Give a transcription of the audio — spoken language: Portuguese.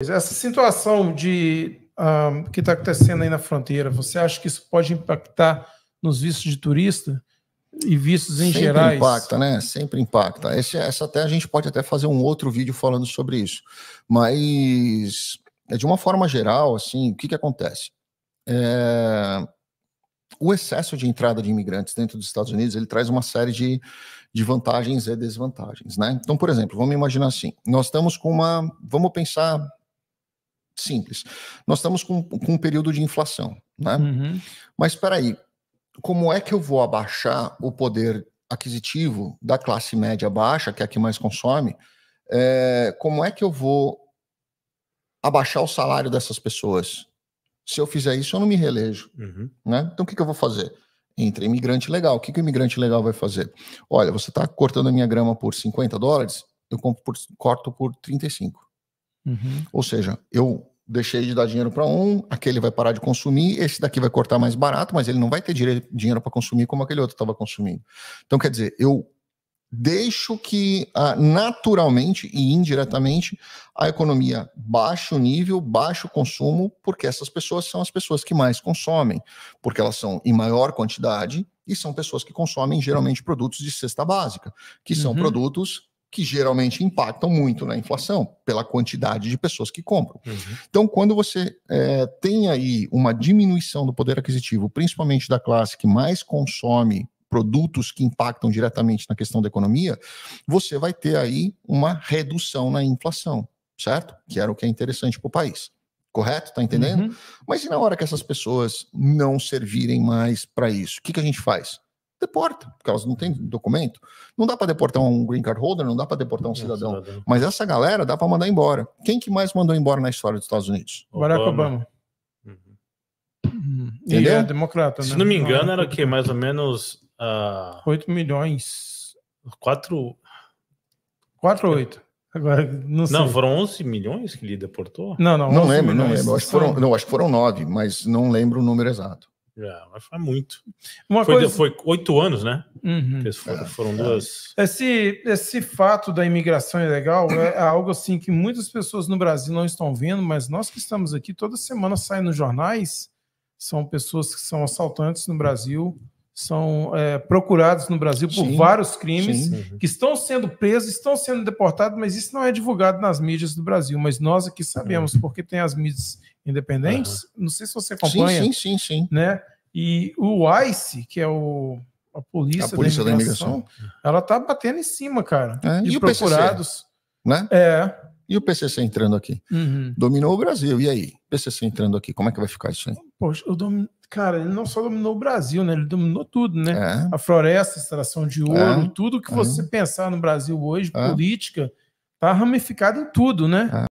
Essa situação de um, que está acontecendo aí na fronteira, você acha que isso pode impactar nos vistos de turista e vistos em Sempre gerais? impacta, né? Sempre impacta. Esse, essa até a gente pode até fazer um outro vídeo falando sobre isso. Mas de uma forma geral, assim, o que, que acontece? É, o excesso de entrada de imigrantes dentro dos Estados Unidos ele traz uma série de, de vantagens e desvantagens, né? Então, por exemplo, vamos imaginar assim: nós estamos com uma, vamos pensar simples, nós estamos com, com um período de inflação, né? Uhum. Mas espera aí, como é que eu vou abaixar o poder aquisitivo da classe média baixa, que é a que mais consome? É, como é que eu vou abaixar o salário dessas pessoas? Se eu fizer isso, eu não me reelejo. Uhum. Né? Então, o que, que eu vou fazer? Entra imigrante legal. O que, que o imigrante legal vai fazer? Olha, você está cortando a minha grama por 50 dólares, eu por, corto por 35. Uhum. Ou seja, eu deixei de dar dinheiro para um, aquele vai parar de consumir, esse daqui vai cortar mais barato, mas ele não vai ter dinheiro para consumir como aquele outro estava consumindo. Então, quer dizer, eu deixo que ah, naturalmente e indiretamente a economia baixe o nível, baixe o consumo, porque essas pessoas são as pessoas que mais consomem, porque elas são em maior quantidade e são pessoas que consomem geralmente produtos de cesta básica, que são Uhum. produtos que geralmente impactam muito na inflação, pela quantidade de pessoas que compram. Uhum. Então, quando você eh, tem aí uma diminuição do poder aquisitivo, principalmente da classe que mais consome produtos que impactam diretamente na questão da economia, você vai ter aí uma redução na inflação, certo? Que era o que é interessante para o país. Correto? Tá entendendo? Uhum. Mas e na hora que essas pessoas não servirem mais para isso? O que, que a gente faz? Deporta, porque elas não têm documento. Não dá para deportar um green card holder, não dá para deportar um cidadão. cidadão. Mas essa galera dá para mandar embora. Quem que mais mandou embora na história dos Estados Unidos? Barack Obama. Uhum. Uhum. Entendeu? é democrata, né? Se não me engano, Não, era que mais ou menos ah, 8 milhões. quatro. 4 ou 8? Agora, não sei. Não, foram 11 milhões que ele deportou? Não, não. Não 11 lembro, não milhões. lembro. Acho foram, não, acho que foram nove, mas não lembro o número exato. É, mas foi muito. Uma Foi, coisa... foi oito anos, né? Uhum. Que foram, É, foram é. duas. Esse, esse fato da imigração ilegal é algo assim que muitas pessoas no Brasil não estão vendo, mas nós que estamos aqui toda semana saem nos jornais, são pessoas que são assaltantes no Brasil, são é, procurados no Brasil por Sim, vários crimes, sim. Uhum. que estão sendo presos, estão sendo deportados, mas isso não é divulgado nas mídias do Brasil. Mas nós aqui sabemos, porque tem as mídias independentes. Não sei se você acompanha, Sim, sim, sim, sim. né? E o ICE, que é o, a polícia, A polícia da da, imigração, ela tá batendo em cima, cara. É, de e o PCC? procurados. Né? É. E o PCC entrando aqui? Uhum. Dominou o Brasil. E aí? PCC entrando aqui, como é que vai ficar isso aí? Poxa, o cara, ele não só dominou o Brasil, né? Ele dominou tudo, né? É, A floresta, a extração de ouro, É. tudo que É. você pensar no Brasil hoje, É. política, tá ramificado em tudo, né?